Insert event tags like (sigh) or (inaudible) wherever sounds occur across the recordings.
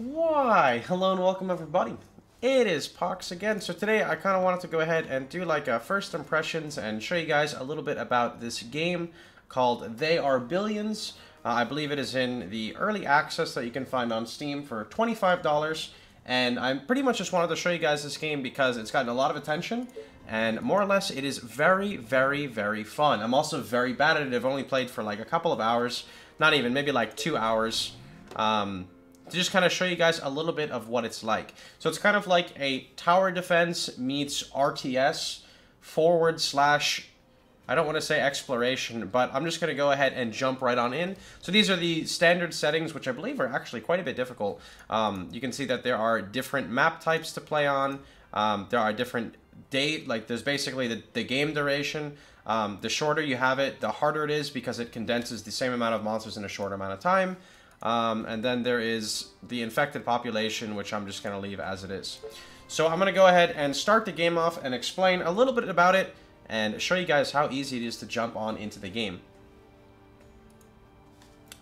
Why, hello and welcome everybody. It is Pohx again. So today I kind of wanted to go ahead and do like a first impressions and show you guys a little bit about this game called They Are Billions. Uh, I believe it is in the early access that you can find on Steam for $25. And I pretty much just wanted to show you guys this game because it's gotten a lot of attention. And more or less, it is very, very, very fun. I'm also very bad at it. I've only played for like a couple of hours. Not even, maybe like two hours. Um, to just kind of show you guys a little bit of what it's like. So it's kind of like a tower defense meets RTS forward slash, I don't want to say exploration, but I'm just going to go ahead and jump right on in. So these are the standard settings, which I believe are actually quite a bit difficult. Um, you can see that there are different map types to play on. Um, there are different date, like there's basically the, the game duration. Um, the shorter you have it, the harder it is because it condenses the same amount of monsters in a short amount of time. Um, and then there is the infected population, which I'm just going to leave as it is. So I'm going to go ahead and start the game off and explain a little bit about it and show you guys how easy it is to jump on into the game.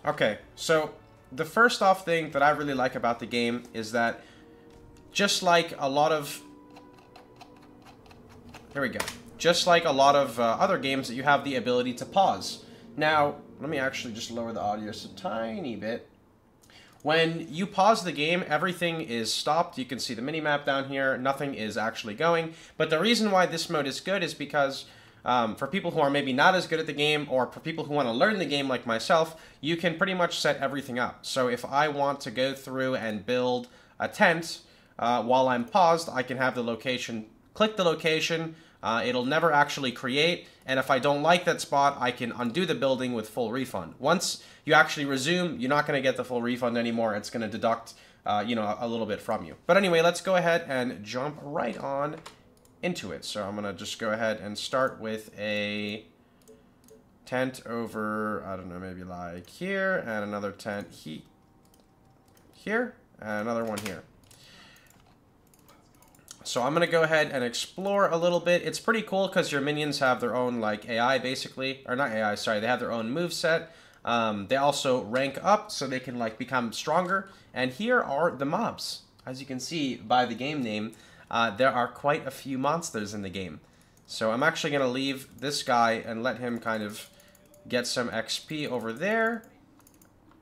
Okay, so the first off thing that I really like about the game is that just like a lot of... Here we go. Just like a lot of uh, other games that you have the ability to pause. Now, let me actually just lower the audio just a tiny bit. When you pause the game, everything is stopped. You can see the mini-map down here. Nothing is actually going. But the reason why this mode is good is because um, for people who are maybe not as good at the game or for people who want to learn the game like myself, you can pretty much set everything up. So if I want to go through and build a tent uh, while I'm paused, I can have the location, click the location, uh, it'll never actually create, and if I don't like that spot, I can undo the building with full refund. Once you actually resume, you're not going to get the full refund anymore. It's going to deduct, uh, you know, a, little bit from you. But anyway, let's go ahead and jump right on into it. So I'm going to just go ahead and start with a tent over, I don't know, maybe like here, and another tent he here, and another one here. So I'm going to go ahead and explore a little bit. It's pretty cool because your minions have their own like AI basically, or not AI, sorry, they have their own move set. Um, they also rank up so they can like become stronger. And here are the mobs. As you can see by the game name, uh, there are quite a few monsters in the game. So I'm actually going to leave this guy and let him kind of get some XP over there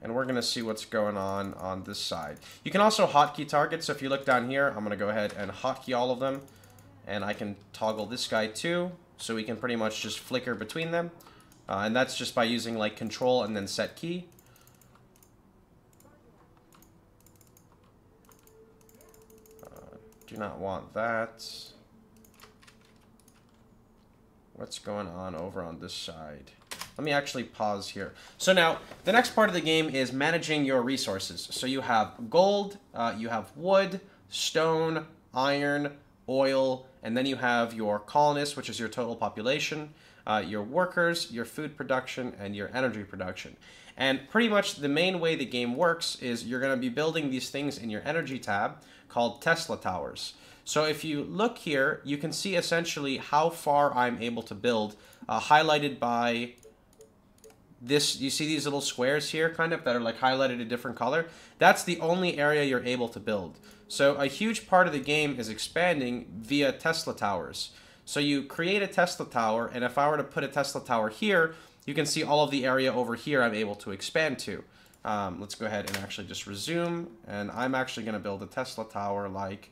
and we're going to see what's going on on this side. You can also hotkey targets. so if you look down here, I'm going to go ahead and hotkey all of them, and I can toggle this guy too, so we can pretty much just flicker between them, uh, and that's just by using like control and then set key. Uh, do not want that. What's going on over on this side? Let me actually pause here. So now, the next part of the game is managing your resources. So you have gold, uh, you have wood, stone, iron, oil, and then you have your colonists, which is your total population, uh, your workers, your food production, and your energy production. And pretty much the main way the game works is you're going to be building these things in your energy tab called Tesla Towers. So if you look here, you can see essentially how far I'm able to build, uh, highlighted by this you see these little squares here kind of that are like highlighted a different color? That's the only area you're able to build. So a huge part of the game is expanding via tesla towers. So you create a tesla tower and if i were to put a tesla tower here you can see all of the area over here i'm able to expand to. Um, let's go ahead and actually just resume and i'm actually going to build a tesla tower like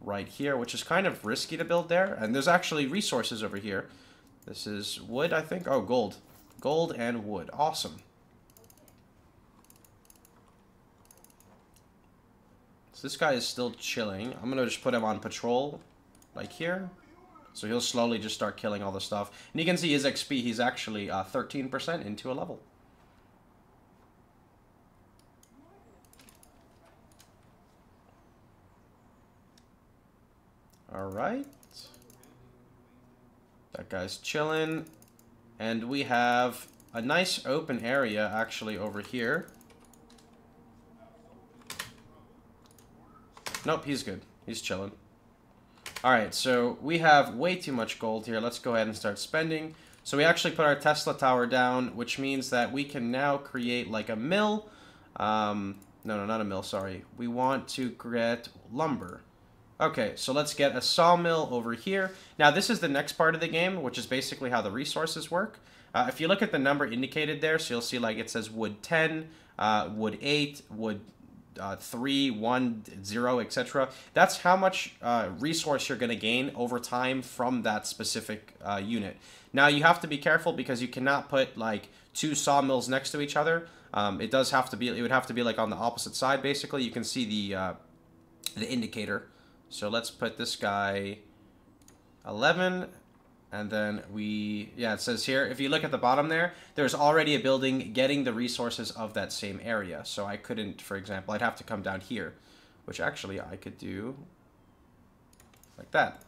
right here which is kind of risky to build there. And there's actually resources over here. This is wood i think? Oh gold Gold and wood. Awesome. So this guy is still chilling. I'm going to just put him on patrol, like here. So he'll slowly just start killing all the stuff. And you can see his XP, he's actually 13% uh, into a level. Alright. That guy's chilling. And we have a nice open area actually over here. Nope, he's good. He's chilling. Alright, so we have way too much gold here. Let's go ahead and start spending. So we actually put our Tesla tower down, which means that we can now create like a mill. Um, No, no, not a mill, sorry. We want to get lumber. Okay, so let's get a sawmill over here. Now, this is the next part of the game, which is basically how the resources work. Uh, if you look at the number indicated there, so you'll see like it says wood 10, uh, wood 8, wood uh, 3, 1, 0, etc. That's how much uh, resource you're going to gain over time from that specific uh, unit. Now, you have to be careful because you cannot put like two sawmills next to each other. Um, it does have to be, it would have to be like on the opposite side, basically. You can see the, uh, the indicator. So let's put this guy 11 and then we, yeah, it says here, if you look at the bottom there, there's already a building getting the resources of that same area. So I couldn't, for example, I'd have to come down here, which actually I could do like that.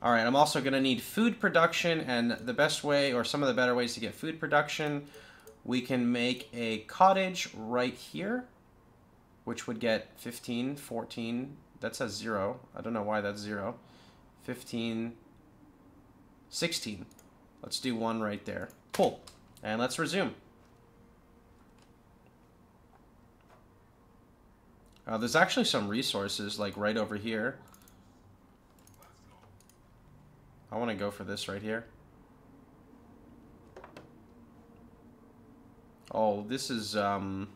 All right, I'm also going to need food production, and the best way, or some of the better ways to get food production, we can make a cottage right here, which would get 15, 14, that says 0. I don't know why that's 0. 15, 16. Let's do one right there. Cool. And let's resume. Uh, there's actually some resources, like, right over here. I want to go for this right here. Oh, this is, um...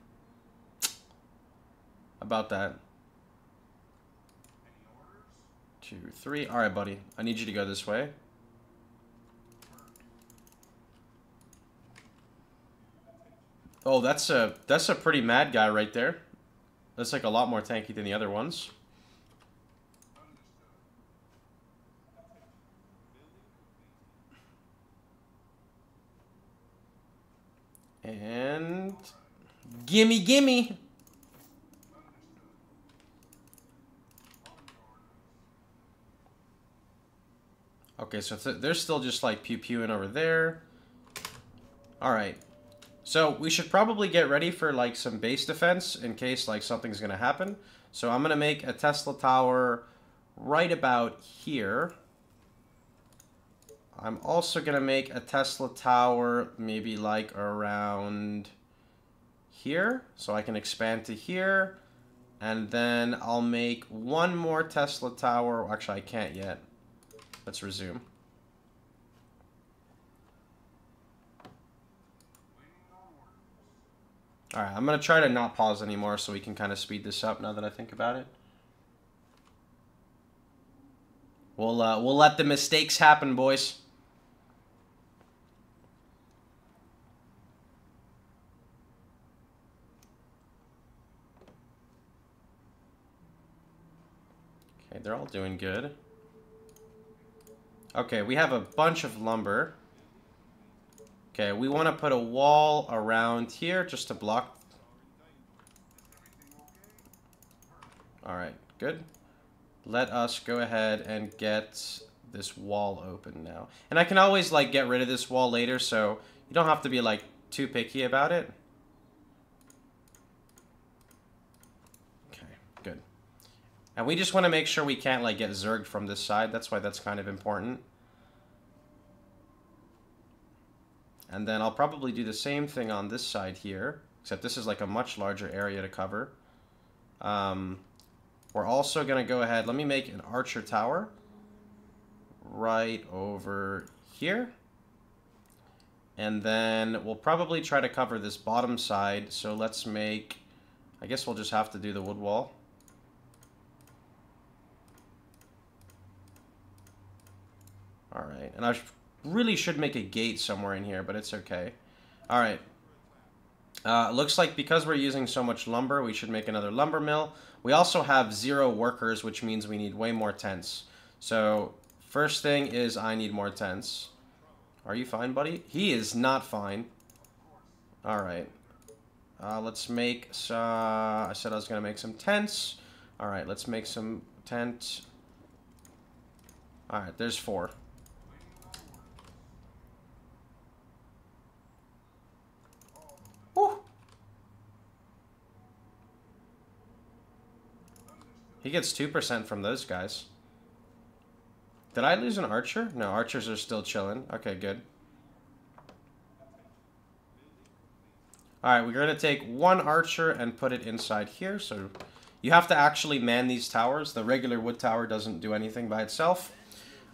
About that. Two, three. Alright, buddy. I need you to go this way. Oh, that's a that's a pretty mad guy right there. That's like a lot more tanky than the other ones. And gimme gimme. Okay, so th they're still just like pew pewing over there. All right. So we should probably get ready for like some base defense in case like something's going to happen. So I'm going to make a Tesla tower right about here. I'm also going to make a Tesla tower maybe like around here. So I can expand to here. And then I'll make one more Tesla tower. Actually, I can't yet. Let's resume. Alright, I'm going to try to not pause anymore so we can kind of speed this up now that I think about it. We'll, uh, we'll let the mistakes happen, boys. Okay, they're all doing good. Okay, we have a bunch of lumber. Okay, we want to put a wall around here just to block. Alright, good. Let us go ahead and get this wall open now. And I can always, like, get rid of this wall later, so you don't have to be, like, too picky about it. Okay, good. And we just want to make sure we can't, like, get zerged from this side. That's why that's kind of important. And then I'll probably do the same thing on this side here, except this is like a much larger area to cover. Um, we're also going to go ahead, let me make an archer tower right over here. And then we'll probably try to cover this bottom side, so let's make, I guess we'll just have to do the wood wall. Alright, and I've really should make a gate somewhere in here, but it's okay. All right. Uh, looks like because we're using so much lumber, we should make another lumber mill. We also have zero workers, which means we need way more tents. So first thing is I need more tents. Are you fine, buddy? He is not fine. All right. Uh, let's make, uh, I said I was going to make some tents. All right, let's make some tents. All right, there's four. He gets 2% from those guys. Did I lose an archer? No, archers are still chilling. Okay, good. Alright, we're going to take one archer and put it inside here. So you have to actually man these towers. The regular wood tower doesn't do anything by itself.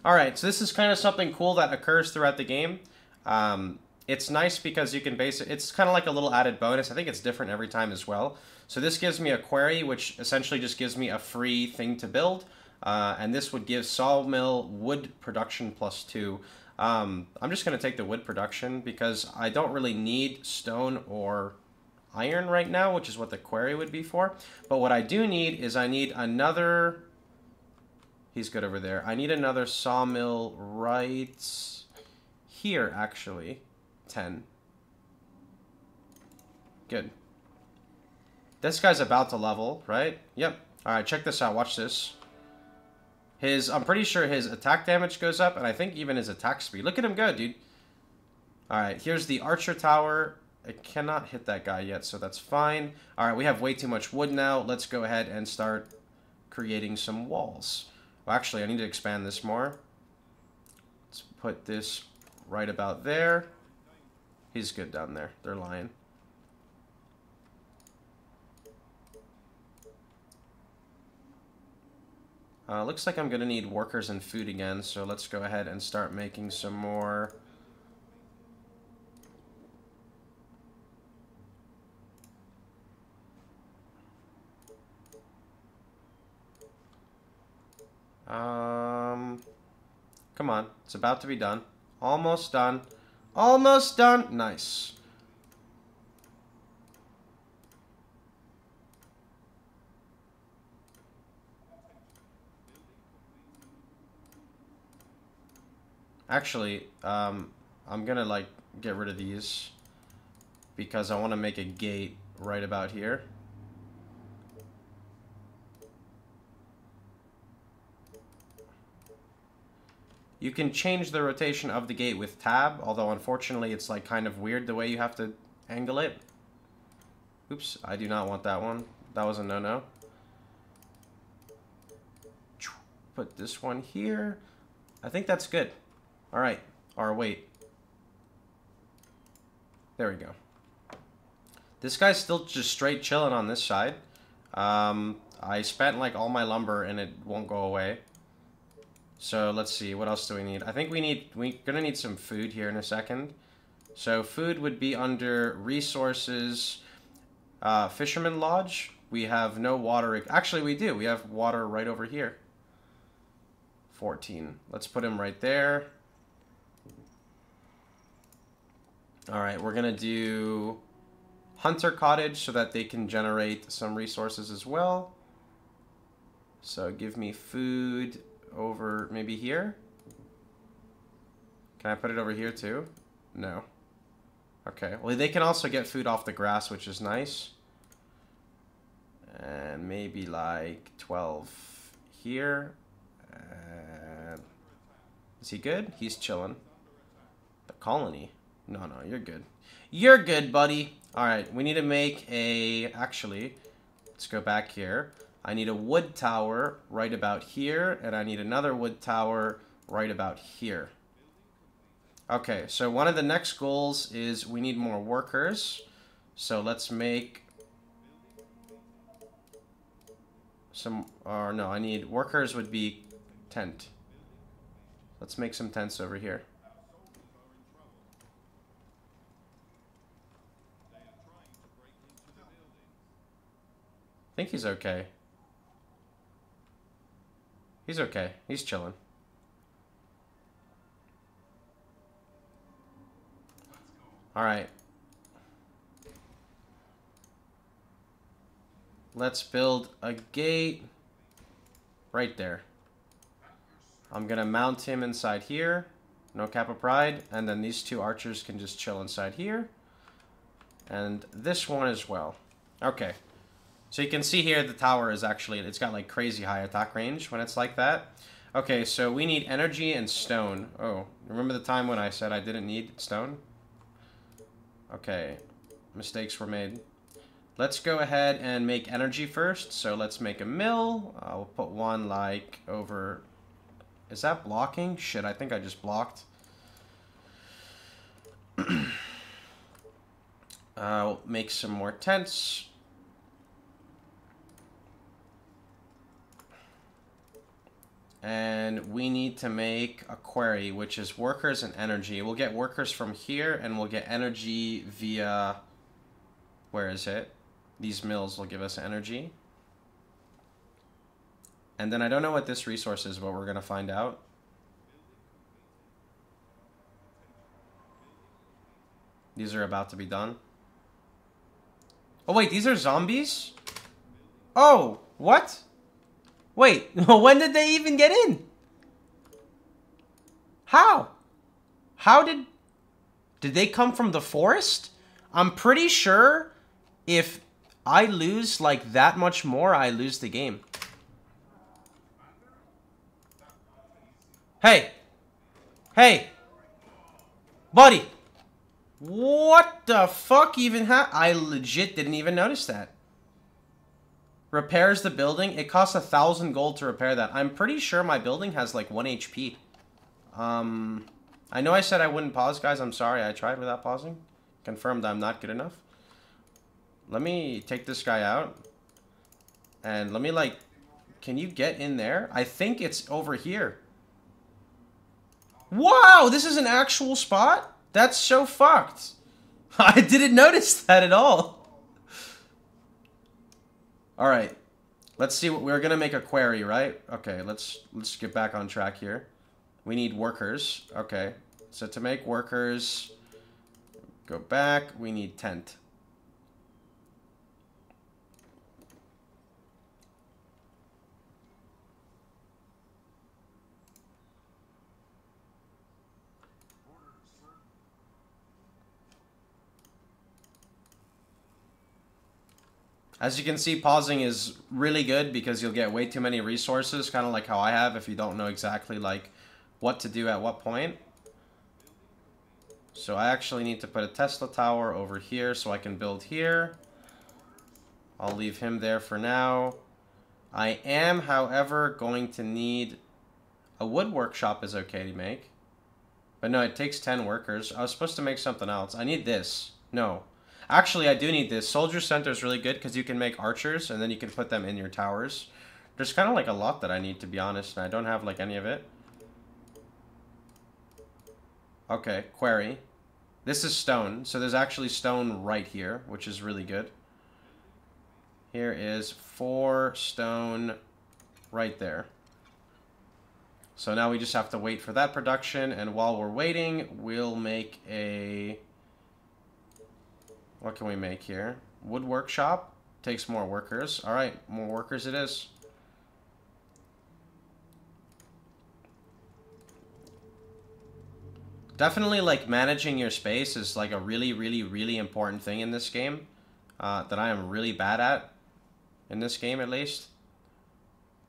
Alright, so this is kind of something cool that occurs throughout the game. Um, it's nice because you can base it, it's kind of like a little added bonus. I think it's different every time as well. So this gives me a quarry, which essentially just gives me a free thing to build. Uh, and this would give sawmill wood production plus two. Um, I'm just going to take the wood production because I don't really need stone or iron right now, which is what the quarry would be for. But what I do need is I need another... He's good over there. I need another sawmill right here, actually. 10. Good. This guy's about to level, right? Yep. Alright, check this out. Watch this. His, I'm pretty sure his attack damage goes up, and I think even his attack speed. Look at him go, dude. Alright, here's the archer tower. I cannot hit that guy yet, so that's fine. Alright, we have way too much wood now. Let's go ahead and start creating some walls. Well, actually, I need to expand this more. Let's put this right about there. He's good down there. They're lying. Uh, looks like I'm going to need workers and food again, so let's go ahead and start making some more... Um, come on, it's about to be done. Almost done. Almost done. Nice. Actually, um, I'm gonna like get rid of these because I want to make a gate right about here. You can change the rotation of the gate with tab, although unfortunately it's like kind of weird the way you have to angle it. Oops, I do not want that one. That was a no-no. Put this one here. I think that's good. All right. Or wait. There we go. This guy's still just straight chilling on this side. Um, I spent like all my lumber and it won't go away. So let's see, what else do we need? I think we need, we're gonna need some food here in a second. So food would be under resources, uh, Fisherman Lodge. We have no water, actually we do, we have water right over here. 14. Let's put him right there. Alright, we're going to do Hunter Cottage so that they can generate some resources as well. So give me food over maybe here. Can I put it over here too? No. Okay, well they can also get food off the grass, which is nice. And maybe like 12 here. And is he good? He's chilling. The colony. No, no, you're good. You're good, buddy. All right, we need to make a... Actually, let's go back here. I need a wood tower right about here, and I need another wood tower right about here. Okay, so one of the next goals is we need more workers. So let's make some, or no, I need workers would be tent. Let's make some tents over here. I think he's okay. He's okay. He's chilling. Alright. Let's build a gate right there. I'm going to mount him inside here. No cap of pride. And then these two archers can just chill inside here. And this one as well. Okay. So you can see here the tower is actually, it's got like crazy high attack range when it's like that. Okay, so we need energy and stone. Oh, remember the time when I said I didn't need stone? Okay, mistakes were made. Let's go ahead and make energy first. So let's make a mill. I'll put one like over... Is that blocking? Shit, I think I just blocked. (clears throat) Uh, make some more tents. And we need to make a quarry, which is workers and energy. We'll get workers from here, and we'll get energy via... Where is it? These mills will give us energy. And then I don't know what this resource is, but we're going to find out. These are about to be done. Oh, wait, these are zombies? Oh, what? Wait, (laughs) when did they even get in? How? How did... Did they come from the forest? I'm pretty sure if I lose, like, that much more, I lose the game. Hey! Hey! Buddy! What the fuck even ha- I legit didn't even notice that. Repairs the building. It costs a thousand gold to repair that. I'm pretty sure my building has like one HP. Um, I know I said I wouldn't pause, guys. I'm sorry. I tried without pausing. Confirmed I'm not good enough. Let me take this guy out. And let me like... Can you get in there? I think it's over here. Wow, this is an actual spot? That's so fucked. (laughs) I didn't notice that at all. All right. Let's see what we're going to make a quarry, right? Okay, let's let's get back on track here. We need workers. Okay. So to make workers go back, we need tent. As you can see, pausing is really good because you'll get way too many resources, kind of like how I have if you don't know exactly like what to do at what point. So I actually need to put a Tesla tower over here so I can build here. I'll leave him there for now. I am, however, going to need a wood workshop is okay to make. But no, it takes 10 workers. I was supposed to make something else. I need this. No. Actually, I do need this. Soldier Center is really good because you can make archers and then you can put them in your towers. There's kind of like a lot that I need, to be honest, and I don't have like any of it. Okay, quarry. This is stone, so there's actually stone right here, which is really good. Here is four stone right there. So now we just have to wait for that production, and while we're waiting, we'll make a... What can we make here? Wood workshop. Takes more workers. Alright, more workers it is. Definitely, like, managing your space is, like, a really, really, really important thing in this game. Uh, that I am really bad at. In this game, at least.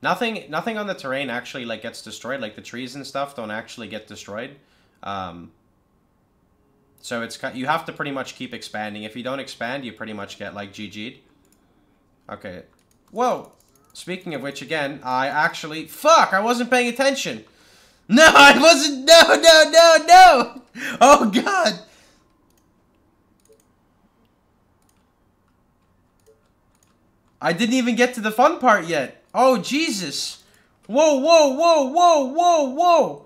Nothing, nothing on the terrain actually, like, gets destroyed. Like, the trees and stuff don't actually get destroyed. Um, so it's you have to pretty much keep expanding. If you don't expand, you pretty much get like GG'd. Okay. Whoa. Speaking of which, again, I actually... Fuck! I wasn't paying attention! (laughs) No, I wasn't... No, no, no, no! Oh, God! I didn't even get to the fun part yet. Oh, Jesus! Whoa, whoa, whoa, whoa, whoa, whoa!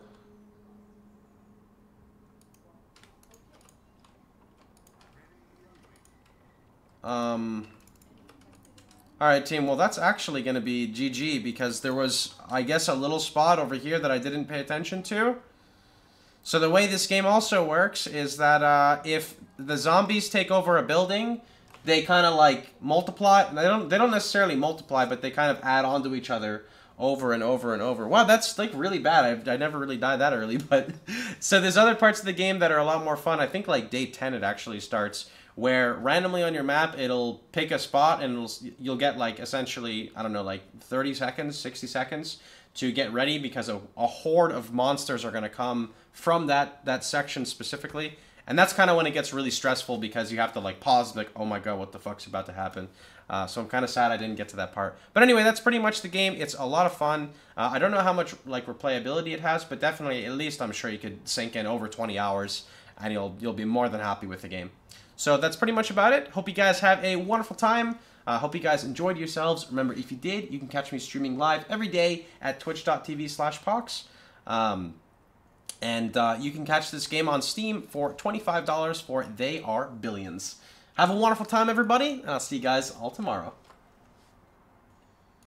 Um, all right, team. Well, that's actually going to be GG because there was, I guess, a little spot over here that I didn't pay attention to. So the way this game also works is that uh, if the zombies take over a building, they kind of like multiply. They don't. They don't necessarily multiply, but they kind of add on to each other over and over and over. Wow, that's like really bad. I, I never really died that early, (laughs) but so there's other parts of the game that are a lot more fun. I think like day 10 it actually starts where randomly on your map it'll pick a spot and you'll get like essentially I don't know like 30 seconds, 60 seconds to get ready because a, a horde of monsters are going to come from that that section specifically. And that's kind of when it gets really stressful because you have to like pause like oh my god what the fuck's about to happen. Uh, so I'm kind of sad I didn't get to that part. But anyway, that's pretty much the game. It's a lot of fun. Uh, I don't know how much like replayability it has, but definitely at least I'm sure you could sink in over 20 hours and you'll you'll be more than happy with the game. So that's pretty much about it. Hope you guys have a wonderful time. Uh, hope you guys enjoyed yourselves. Remember, if you did, you can catch me streaming live every day at twitch.tv slash Pohx. Um, and uh, you can catch this game on Steam for $25 for They Are Billions. Have a wonderful time, everybody, and I'll see you guys all tomorrow.